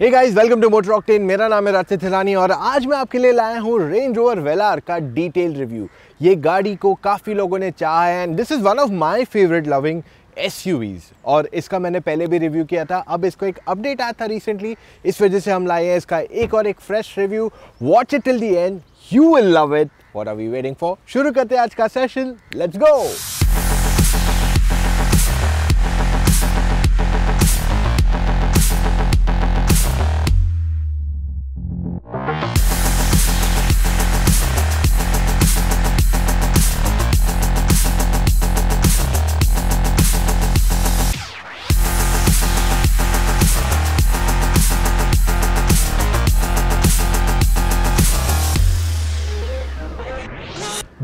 Hey guys welcome to motor octane मेरा नाम है राशिद थिलानी और आज मैं आपके लिए लाया हूँ रेंज रोवर वेलार का डिटेल रिव्यू ये गाड़ी को काफ़ी लोगों ने चाहा है and this is one of my favourite loving S और इसका मैंने पहले भी रिव्यू किया था, अब इसको एक अपडेट आया था रिसेंटली इस वजह से हम लाए हैं इसका एक और एक fresh review watch it till the end you will love it what are we waiting for शुरू करते हैं आज का सेशन लेट्स गो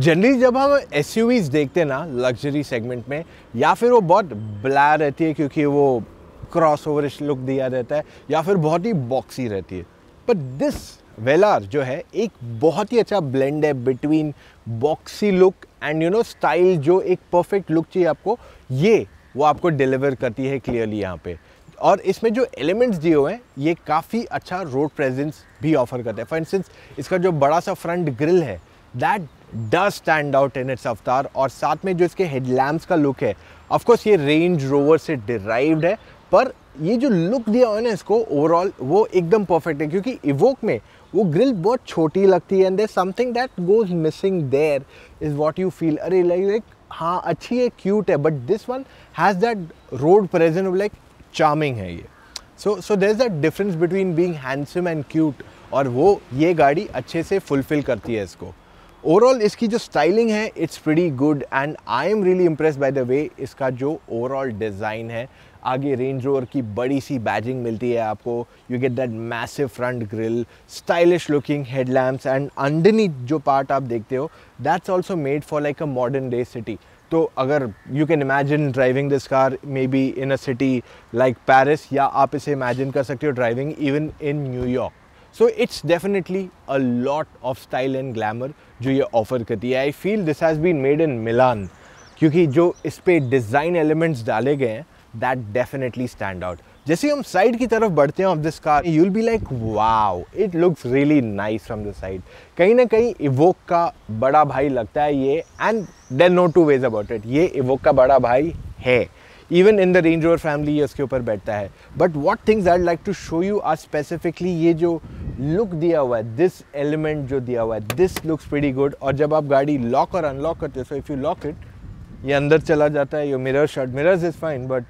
जनरली जब हम एस देखते हैं ना लग्जरी सेगमेंट में, या फिर वो बहुत ब्लैर रहती है क्योंकि वो क्रॉस ओवर लुक दिया रहता है, या फिर बहुत ही बॉक्सी रहती है। पर दिस वेलार जो है, एक बहुत ही अच्छा ब्लेंड है between boxy look and you know style जो एक परफेक्ट लुक चाहिए आपको, ये वो आपको डिलीवर करती है क्लियरली यहाँ पे। और इसमें जो एलिमेंट्स दिए हुए हैं, ये काफ़ी अच्छा रोड प्रेजेंस भी ऑफ़र करते हैं। फॉर इंस्टेंस इसका जो बड़ा सा फ्रंट ग्रिल है that does stand out in its avatar और साथ में जो इसके हेडलैम्प्स का लुक है ऑफकोर्स ये रेंज रोवर से डिराइव्ड है, पर ये जो लुक दिया हुआ है ना इसको ओवरऑल वो एकदम परफेक्ट है, क्योंकि इवोक में वो ग्रिल बहुत छोटी लगती है and there something that goes missing there is what you feel अरे लाइक लाइक हाँ अच्छी है क्यूट है but this one has that road present like charming है ये. So so there is that difference between being handsome and cute और वो ये गाड़ी अच्छे से फुलफिल करती है इसको. ओवरऑल इसकी जो स्टाइलिंग है it's very good and I am really impress by the way इसका जो ओवरऑल डिज़ाइन है, आगे रेंज रोवर की बड़ी सी बैजिंग मिलती है आपको। You get that massive front grille stylish looking headlamps and underneath जो पार्ट आप देखते हो that's also made for like a modern day city तो अगर you can imagine driving this car may be in a city like Paris या आप इसे imagine कर सकते हो driving even in New York so it's definitely a lot of style and glamour जो ये ऑफ़र करती है. I feel this has been made in Milan क्योंकि जो इस पर डिज़ाइन एलिमेंट्स डाले गए हैं दैट डेफिनेटली स्टैंड आउट जैसे हम साइड की तरफ़ बढ़ते हैं of this car you'll be like wow it looks really nice from the side कहीं ना कहीं इवोक का बड़ा भाई लगता है ये and then no two ways about it ये इवोक का बड़ा भाई है. Even in the Range Rover family ये उसके ऊपर बैठता है. But what things I like to show you are specifically ये जो लुक दिया हुआ है दिस एलिमेंट जो दिया हुआ है दिस लुक्स वेरी गुड और जब आप गाड़ी लॉक और अनलॉक करते हो so if you lock it ये अंदर चला जाता है yo mirror shirt mirrors is fine but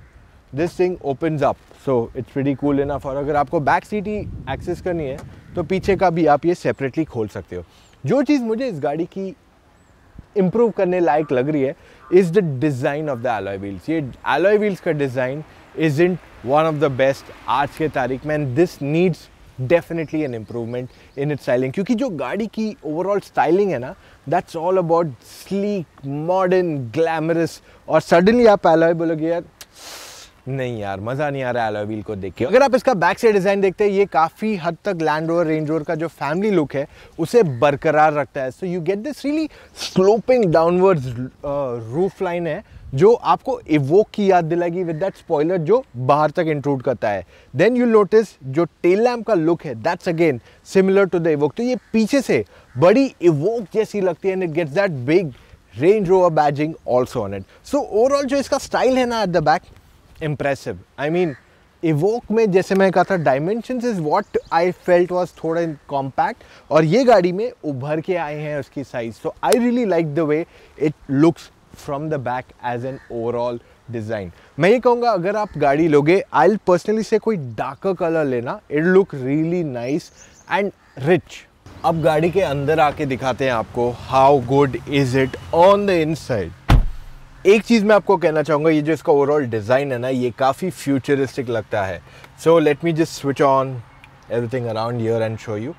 this thing opens up so it's very cool enough और अगर आपको बैक सीट ही एक्सेस करनी है तो पीछे का भी आप ये सेपरेटली खोल सकते हो। जो चीज़ मुझे इस गाड़ी की इम्प्रूव करने लायक लग रही है is the design of the alloy wheels ये एलॉय व्हील्स का design is in one of the best आज के तारीख में and this needs definitely an improvement in it styling क्योंकि जो गाड़ी की ओवरऑल स्टाइलिंग है ना that's all about sleek modern glamorous और सडनली आप एलॉय बोलोगे यार नहीं यार, मज़ा नहीं आ रहा है व्हील को देख के. अगर आप इसका बैक से डिज़ाइन देखते हैं, ये काफ़ी हद तक लैंड रोवर रेंज रोवर का जो फैमिली लुक है, उसे बरकरार रखता है। So you get this really sloping downwards roof line है जो आपको इवोक की याद दिलाएगी विद दैट स्पॉइलर जो बाहर तक इंक्लूड करता है। देन यू नोटिस जो टेल लैम्प का लुक है that's again similar to the Evoque तो ये पीछे से बड़ी इवोक जैसी लगती है and it gets that big Range Rover badging also on it so overall जो इसका स्टाइल है ना at the back impressive I mean Evoque में जैसे मैं कहा था dimension is what I felt was थोड़ा कॉम्पैक्ट और ये गाड़ी में उभर के आए हैं उसकी साइज़ तो I really like the way it looks from the back as an overall design मैं ये कहूँगा, अगर आप गाड़ी लोगे आई पर्सनली से कोई डार्कर कलर लेना it look really nice and rich अब गाड़ी के अंदर आके दिखाते हैं आपको how good is it on the inside एक चीज़ मैं आपको कहना चाहूँगा, ये जो इसका ओवरऑल डिज़ाइन है ना, ये काफ़ी फ्यूचरिस्टिक लगता है। So let me just switch on everything around here and show you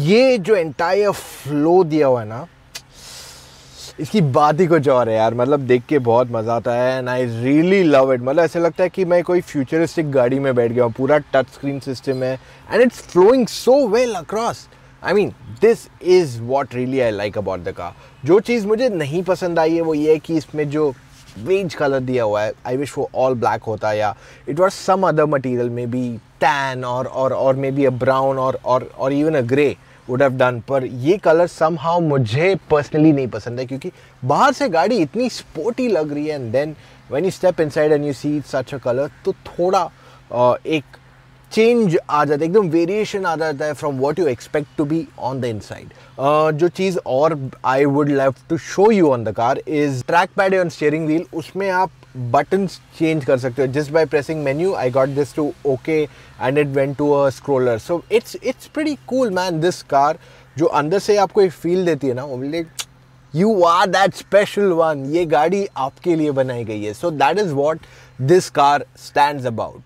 ये जो एंटायर फ्लो दिया हुआ है ना इसकी बात ही कुछ और है यार मतलब देख के बहुत मज़ा आता है and I really love it मतलब ऐसा लगता है कि मैं कोई फ्यूचरिस्टिक गाड़ी में बैठ गया हूँ, पूरा टच स्क्रीन सिस्टम है and it's flowing so well across I mean this is what really I like about the car जो चीज़ मुझे नहीं पसंद आई है वो ये है कि इसमें जो वेज कलर दिया हुआ है आई विश वो ऑल ब्लैक होता या it was some other material maybe tan or or maybe a brown or or even a grey would have done पर ये कलर सम हाउ मुझे पर्सनली नहीं पसंद है क्योंकि बाहर से गाड़ी इतनी स्पोर्टी लग रही है and then when you step inside and you see such a colour तो थोड़ा uh, एक चेंज आ जाता है एकदम वेरिएशन आ जाता है from what you expect to be on the inside जो चीज़ और I would love to show you on the car is track pad on steering wheel उसमें आप बटन्स चेंज कर सकते हो. Just by pressing menu I got this to okay and it went to a scroller so it's it's pretty cool man this car जो अंदर से आपको एक फील देती है ना, वो like you are that special one ये गाड़ी आपके लिए बनाई गई है. So that is what this car stand about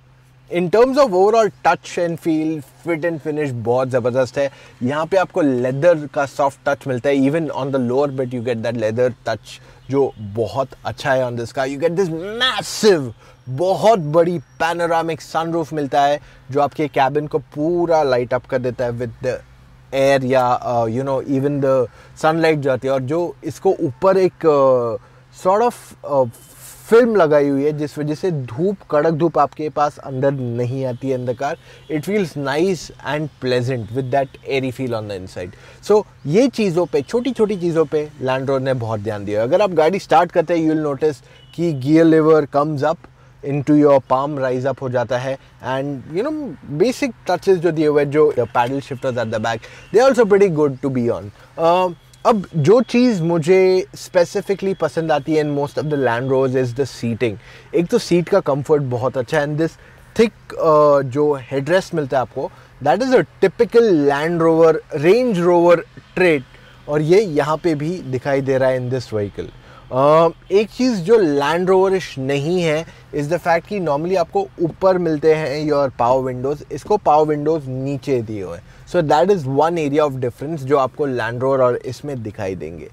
in terms of overall touch and feel fit and finish बहुत ज़बरदस्त है। यहाँ पे आपको लेदर का सॉफ्ट टच मिलता है। Even on the lower bit you get that leather touch जो बहुत अच्छा है on this car you get this massive बहुत बड़ी पैनोरामिक सनरूफ मिलता है जो आपके कैबिन को पूरा लाइट अप कर देता है विद द एयर या you know even the sunlight जाती है। और जो इसको ऊपर एक सॉर्ट uh, ऑफ़ फ़िल्म लगाई हुई है, जिस वजह से धूप, कड़क धूप आपके पास अंदर नहीं आती है अंदर car it feels nice and pleasant with that airy feel on the inside so ये चीज़ों पे छोटी छोटी चीज़ों पे लैंड रोड ने बहुत ध्यान दिया अगर आप गाड़ी स्टार्ट करते हैं यू विल नोटिस कि gear lever comes up into your palm rise up हो जाता है। And you know basic touches जो दिए हुए जो paddle shifter at the back they also pretty good to be on अब जो चीज़ मुझे स्पेसिफिकली पसंद आती है in most of the Land Rovers is the seating एक तो सीट का कंफर्ट बहुत अच्छा है एंड दिस थिक जो हेडरेस्ट मिलता है आपको that is a typical Land Rover Range Rover trait और ये यहाँ पे भी दिखाई दे रहा है इन दिस व्हीकल एक चीज़ जो लैंड रोवरिश नहीं है इज़ द फैक्ट कि नॉर्मली आपको ऊपर मिलते हैं योर पावर विंडोज़ इसको पावर विंडोज़ नीचे दिए हुए so that is one area of difference जो आपको लैंड रोवर और इसमें दिखाई देंगे।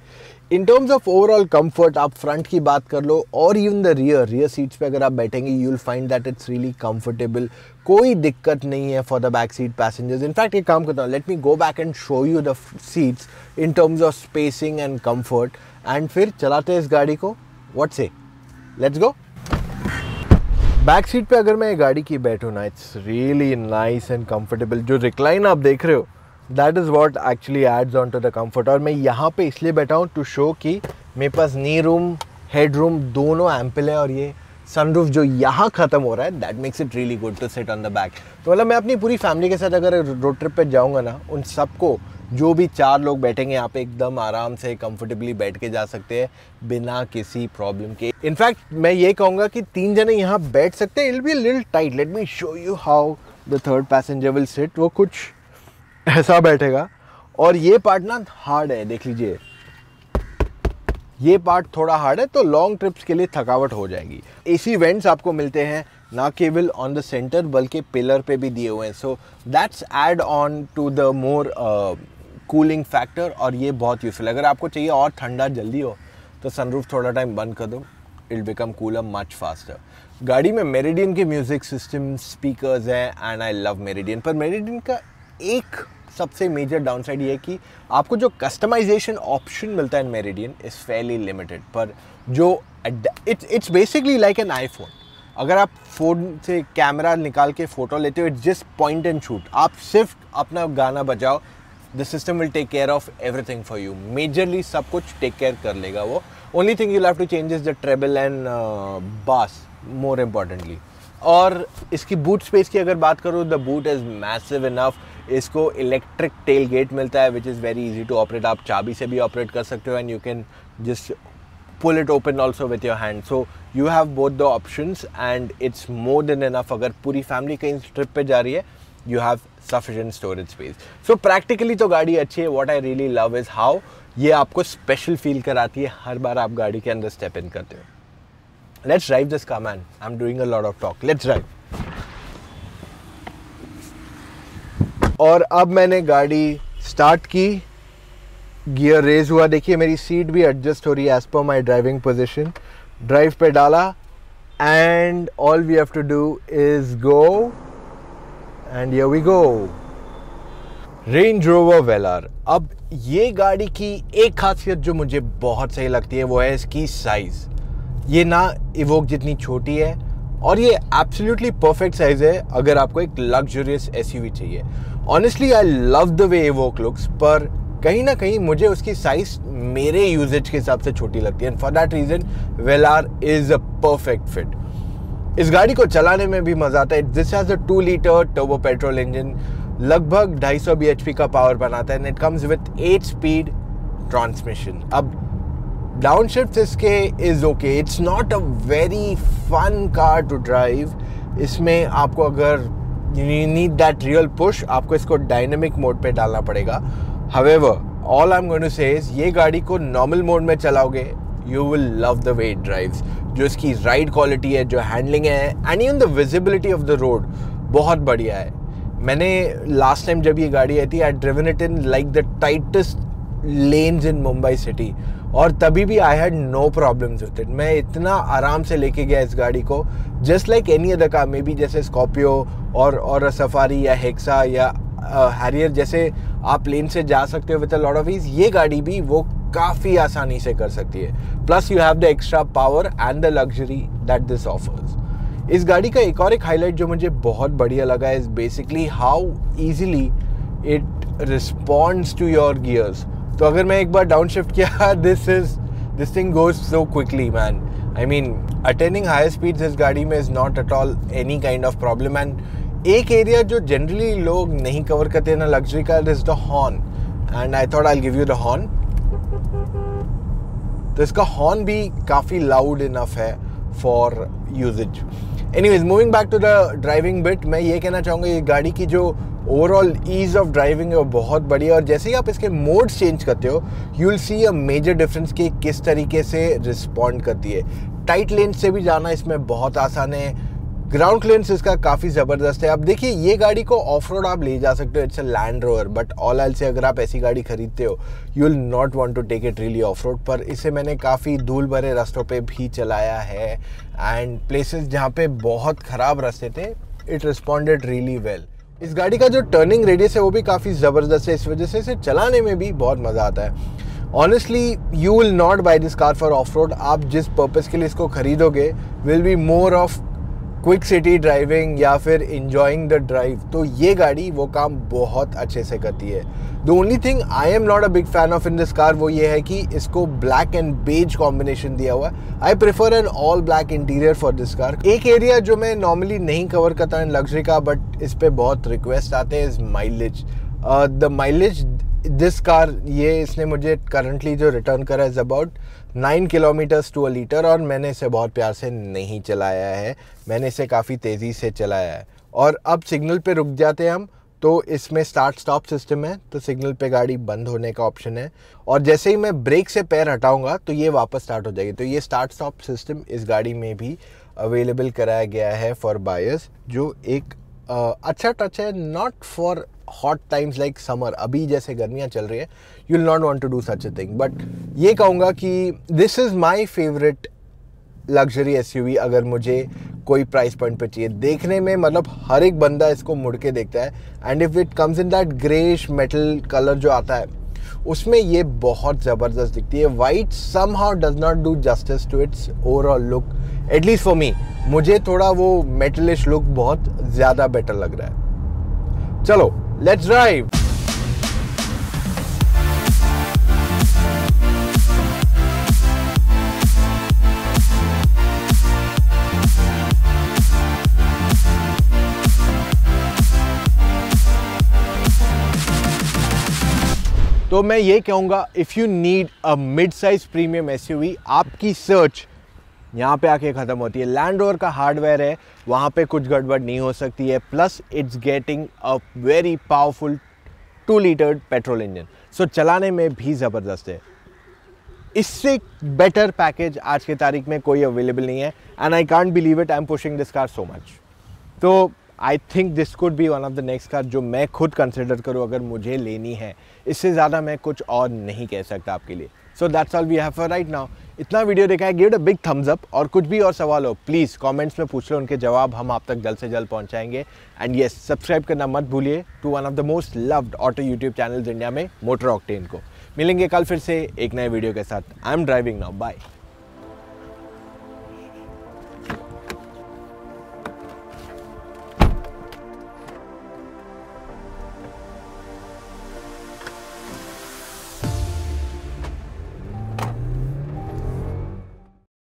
In terms of overall comfort आप फ्रंट की बात कर लो और even the rear rear seats पे अगर आप बैठेंगे you will find that it's really comfortable कोई दिक्कत नहीं है for the back seat passengers in fact एक काम करता हूँ let me go back and show you the seats in terms of spacing and comfort and फिर चलाते हैं इस गाड़ी को। वट से लेट्स गो बैक सीट पे अगर मैं गाड़ी की बैठूँ ना it's really nice and comfortable जो रिक्लाइन आप देख रहे हो that is what actually adds on to the comfort और मैं यहाँ पे इसलिए बैठा हूँ टू शो कि मेरे पास नी रूम हेड रूम दोनों एम्पल है और ये सनरूफ जो यहाँ ख़त्म हो रहा है that makes it really good to sit on the back तो मतलब मैं अपनी पूरी फैमिली के साथ अगर रोड ट्रिप पे जाऊँगा ना, उन सबको जो भी चार लोग बैठेंगे यहाँ पे एकदम आराम से कंफर्टेबली बैठ के जा सकते हैं, बिना किसी प्रॉब्लम के। इनफैक्ट मैं ये कहूँगा कि तीन जने यहाँ बैठ सकते हैं it be lil tight let me show you how the third passenger will sit वो कुछ ऐसा बैठेगा। और ये पार्ट ना हार्ड है, देख लीजिए। ये पार्ट थोड़ा हार्ड है तो लॉन्ग ट्रिप्स के लिए थकावट हो जाएगी। एसी वेंट्स आपको मिलते हैं, ना केवल ऑन द सेंटर बल्कि पिलर पे भी दिए हुए हैं। So that's add on to the more cooling factor और ये बहुत यूजफुल अगर आपको चाहिए और ठंडा जल्दी हो तो सनरूफ थोड़ा टाइम बंद कर दो। It become cooler much faster गाड़ी में मेरिडियन के म्यूज़िक सिस्टम स्पीकर्स हैं एंड आई लव मेरिडियन पर मेरिडियन का एक सबसे मेजर डाउन साइड ये है कि आपको जो कस्टमाइजेशन ऑप्शन मिलता है in Meridian is fairly limited पर जो it's it's basically like an iPhone अगर आप फ़ोन से कैमरा निकाल के फ़ोटो लेते हो it's just point and shoot आप सिर्फ़ अपना गाना बजाओ the system will take care of everything for you majorly सब कुछ टेक केयर कर लेगा वो. Only thing you have to changes the treble and bass more importantly और इसकी बूट स्पेस की अगर बात करूँ the boot is massive enough इसको इलेक्ट्रिक टेल गेट मिलता है which is very easy to operate आप चाबी से भी ऑपरेट कर सकते हो and you can just pull it open also with your hand so you have both the option and it's more than enough अगर पूरी फैमिली कहीं ट्रिप पे जा रही है you have sufficient storage space so practically तो गाड़ी अच्छी है. What I really love is how ये आपको स्पेशल फील कराती है हर बार आप गाड़ी के अंदर स्टेप इन करते हो. Let's drive this car man I am doing a lot of talk let's drive और अब मैंने गाड़ी स्टार्ट की. गियर रेज हुआ. देखिए, मेरी सीट भी एडजस्ट हो रही है एज पर माई ड्राइविंग पोजिशन ड्राइव पे डाला. And all we have to do is go and here we go Range Rover Velar अब ये गाड़ी की एक खासियत जो मुझे बहुत सही लगती है, वो है इसकी साइज़ ये ना इवोक जितनी छोटी है, और ये एब्सोल्युटली परफेक्ट साइज़ है, अगर आपको एक लग्जरियस एस चाहिए. Honestly I love the way Evoque looks पर कहीं ना कहीं मुझे उसकी साइज़ मेरे यूजेज के हिसाब से छोटी लगती है. And for that reason Velar is a perfect fit इस गाड़ी को चलाने में भी मज़ा आता है। This has a two litre turbo petrol engine लगभग 250 bhp का पावर बनाता है and it comes with 8 speed transmission अब डाउन शिफ्ट इसके is okay it's not a very fun car to drive इसमें आपको अगर you need that real push आपको इसको डायनेमिक मोड पे डालना पड़ेगा। However all I am going to say ये गाड़ी को नॉर्मल मोड में चलाओगे you will love the way drives जो इसकी राइड क्वालिटी है जो हैंडलिंग है and even the visibility of the road बहुत बढ़िया है। मैंने लास्ट टाइम जब ये गाड़ी आई थी I driven it in like the tightest lanes in Mumbai city और तभी भी I had no problems with it मैं इतना आराम से लेके गया इस गाड़ी को just like any other car maybe जैसे स्कॉर्पियो और और सफारी या हेक्सा या हैरियर uh, जैसे आप प्लेन से जा सकते हो with a lot of ease ये गाड़ी भी वो काफ़ी आसानी से कर सकती है। Plus you have the extra power and the luxury that this offers इस गाड़ी का एक और एक हाईलाइट जो मुझे बहुत बढ़िया लगा is basically how easily it responds to your gears तो अगर मैं एक बार डाउन शिफ्ट किया this is this thing goes so quickly man I mean attending high speed इस गाड़ी में is not at all any kind of problem and एक एरिया जो जनरली लोग नहीं कवर करते ना luxury car is the horn and I thought I give you the horn तो इसका हॉर्न भी काफ़ी लाउड इनफ है for uses anyways moving back to the driving bit मैं ये कहना चाहूँगा, ये गाड़ी की जो ओवरऑल ईज ऑफ़ ड्राइविंग है वो बहुत बढ़िया और जैसे ही आप इसके मोड्स चेंज करते हो you will see a major difference कि किस तरीके से रिस्पॉन्ड करती है. टाइट लेन से भी जाना इसमें बहुत आसान है ग्राउंड क्लियरेंस इसका काफ़ी ज़बरदस्त है। अब देखिए, ये गाड़ी को ऑफ़ रोड आप ले जा सकते हो। It's a land rover but all else अगर आप ऐसी गाड़ी खरीदते हो you will not want to take it really off road पर इसे मैंने काफ़ी धूल भरे रास्तों पे भी चलाया है। एंड प्लेसेस जहाँ पे बहुत ख़राब रास्ते थे इट रिस्पॉन्डेड रियली वेल इस गाड़ी का जो टर्निंग रेडियस है, वो भी काफ़ी ज़बरदस्त है। इस वजह से इसे चलाने में भी बहुत मज़ा आता है। Honestly you will not buy this car for off road आप जिस पर्पज़ के लिए इसको खरीदोगे will be more of quick city driving या फिर इंजॉइंग द ड्राइव तो ये गाड़ी वो काम बहुत अच्छे से करती है। The only thing I am not a big fan of in this car वो ये है कि इसको ब्लैक एंड बेज कॉम्बिनेशन दिया हुआ है। I prefer an all black interior for this car एक एरिया जो मैं नॉर्मली नहीं कवर करता इन लग्जरी का बट इस पर बहुत रिक्वेस्ट आते हैं is mileage the mileage this car ये इसने मुझे करंटली जो रिटर्न करा is about nine kilometres to a litre और मैंने इसे बहुत प्यार से नहीं चलाया है। मैंने इसे काफ़ी तेज़ी से चलाया है। और अब सिग्नल पे रुक जाते हैं हम तो इसमें स्टार्ट स्टॉप सिस्टम है तो सिग्नल पे गाड़ी बंद होने का ऑप्शन है। और जैसे ही मैं ब्रेक से पैर हटाऊँगा तो ये वापस स्टार्ट हो जाएगी। तो ये स्टार्ट स्टॉप सिस्टम इस गाड़ी में भी अवेलेबल कराया गया है फॉर बायर्स जो एक अच्छा टच है not for hot times like summer अभी जैसे गर्मियाँ चल रही है you will not want to do such a thing but ये कहूँगा कि this is my favourite luxury S अगर मुझे कोई प्राइस पॉइंट पे चाहिए। देखने में मतलब हर एक बंदा इसको मुड़ के देखता है। And if it comes in that greyish metal colour जो आता है, उसमें ये बहुत ज़बरदस्त दिखती है। White somehow does not do justice to its overall look at least for me मुझे थोड़ा वो मेटलिश लुक बहुत ज़्यादा बेटर लग रहा है। चलो लेट्स ड्राइव तो मैं ये कहूँगा if you need a mid size premium SUV आपकी सर्च यहाँ पे आके ख़त्म होती है। लैंड रोवर का हार्डवेयर है, वहाँ पे कुछ गड़बड़ नहीं हो सकती है। Plus it's getting a very powerful two litre petrol engine so चलाने में भी ज़बरदस्त है। इससे बेटर पैकेज आज की तारीख में कोई अवेलेबल नहीं है। And I can't believe it I am pushing this car so much तो I think this could be one of the next car जो मैं खुद कंसिडर करूँ, अगर मुझे लेनी है। इससे ज़्यादा मैं कुछ और नहीं कह सकता आपके लिए। So that's all we have for right now इतना वीडियो देखा है give a big thumbs up और कुछ भी और सवाल हो प्लीज़ कमेंट्स में पूछ लो, उनके जवाब हम आप तक जल्द से जल्द पहुंचाएँगे। एंड यस सब्सक्राइब करना मत भूलिए to one of the most loved auto YouTube channels India में मोटर ऑक्टेन को। मिलेंगे कल फिर से एक नए वीडियो के साथ। I am driving now bye